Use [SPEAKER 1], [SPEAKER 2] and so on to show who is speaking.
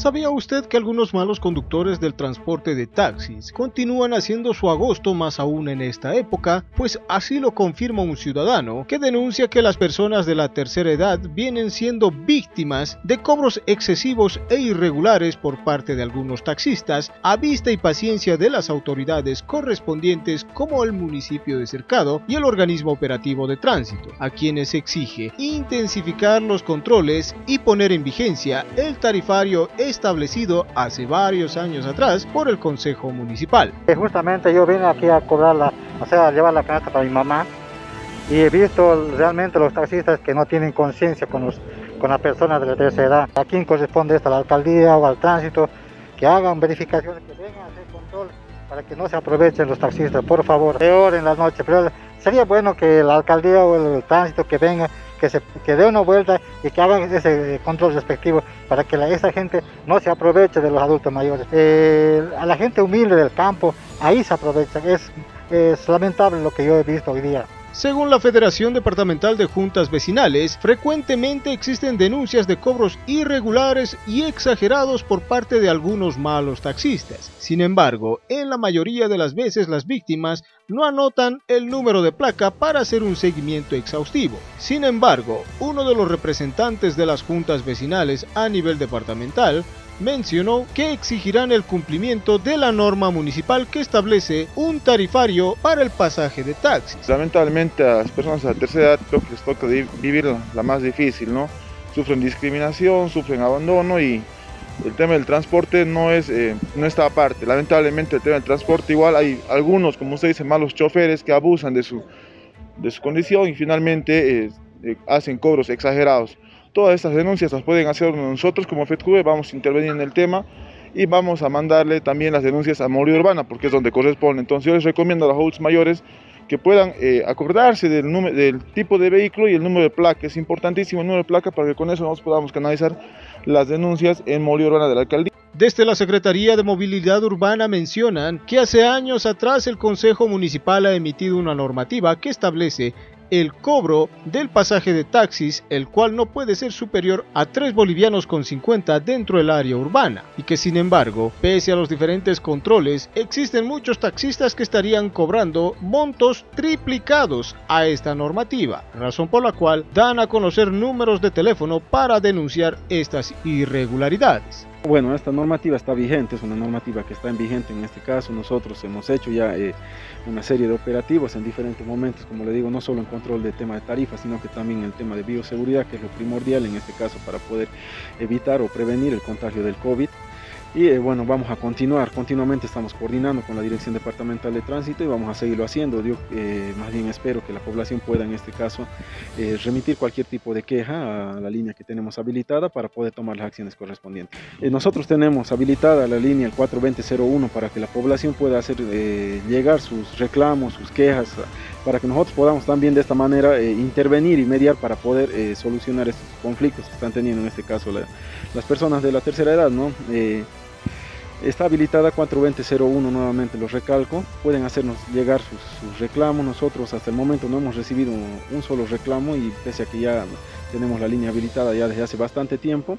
[SPEAKER 1] ¿Sabía usted que algunos malos conductores del transporte de taxis continúan haciendo su agosto más aún en esta época? Pues así lo confirma un ciudadano que denuncia que las personas de la tercera edad vienen siendo víctimas de cobros excesivos e irregulares por parte de algunos taxistas a vista y paciencia de las autoridades correspondientes como el municipio de Cercado y el organismo operativo de tránsito, a quienes exige intensificar los controles y poner en vigencia el tarifario establecido hace varios años atrás por el Consejo Municipal.
[SPEAKER 2] Eh, justamente yo vine aquí a cobrarla, o sea, a llevar la canasta para mi mamá y he visto realmente los taxistas que no tienen conciencia con, los, con las personas de la tercera edad. ¿A quién corresponde esto? ¿A la alcaldía o al tránsito? Que hagan verificaciones, que vengan a hacer control para que no se aprovechen los taxistas, por favor. Peor en la noche, pero sería bueno que la alcaldía o el tránsito que venga que, se, dé una vuelta y que hagan ese control respectivo para que esa gente no se aproveche de los adultos mayores. Eh, a la gente humilde del campo, ahí se aprovecha. Es lamentable lo que yo he visto hoy día.
[SPEAKER 1] Según la Federación Departamental de Juntas Vecinales, frecuentemente existen denuncias de cobros irregulares y exagerados por parte de algunos malos taxistas. Sin embargo, en la mayoría de las veces las víctimas no anotan el número de placa para hacer un seguimiento exhaustivo. Sin embargo, uno de los representantes de las juntas vecinales a nivel departamental mencionó que exigirán el cumplimiento de la norma municipal que establece un tarifario para el pasaje de taxis.
[SPEAKER 3] Lamentablemente a las personas de la tercera edad creo que les toca vivir la más difícil, ¿no? Sufren discriminación, sufren abandono y el tema del transporte no, es, eh, no está aparte. Lamentablemente el tema del transporte igual hay algunos, como usted dice, malos choferes que abusan de su, de su condición y finalmente eh, eh, hacen cobros exagerados. Todas estas denuncias las pueden hacer nosotros como FEDJUVE, vamos a intervenir en el tema y vamos a mandarle también las denuncias a Movilidad Urbana porque es donde corresponde. Entonces yo les recomiendo a los adultos mayores que puedan eh, acordarse del, número, del tipo de vehículo y el número de placa. Es importantísimo el número de placa para que con eso nosotros podamos canalizar las denuncias en Movilidad Urbana de la Alcaldía.
[SPEAKER 1] Desde la Secretaría de Movilidad Urbana mencionan que hace años atrás el Consejo Municipal ha emitido una normativa que establece el cobro del pasaje de taxis, el cual no puede ser superior a 3 bolivianos con 50 dentro del área urbana, y que sin embargo, pese a los diferentes controles, existen muchos taxistas que estarían cobrando montos triplicados a esta normativa, razón por la cual dan a conocer números de teléfono para denunciar estas irregularidades.
[SPEAKER 4] Bueno, esta normativa está vigente, es una normativa que está en vigente en este caso. Nosotros hemos hecho ya eh, una serie de operativos en diferentes momentos, como le digo, no solo en control del tema de tarifas, sino que también el tema de bioseguridad, que es lo primordial en este caso para poder evitar o prevenir el contagio del COVID. Y eh, bueno, vamos a continuar, continuamente estamos coordinando con la Dirección Departamental de Tránsito y vamos a seguirlo haciendo. Yo eh, más bien espero que la población pueda en este caso eh, remitir cualquier tipo de queja a la línea que tenemos habilitada para poder tomar las acciones correspondientes. nosotros tenemos habilitada la línea el 42001 para que la población pueda hacer llegar sus reclamos, sus quejas, para que nosotros podamos también de esta manera intervenir y mediar para poder solucionar estos conflictos que están teniendo en este caso las personas de la tercera edad, ¿no? Está habilitada 42001 nuevamente, los recalco. Pueden hacernos llegar sus, reclamos. Nosotros hasta el momento no hemos recibido un, solo reclamo y pese a que ya tenemos la línea habilitada ya desde hace bastante tiempo,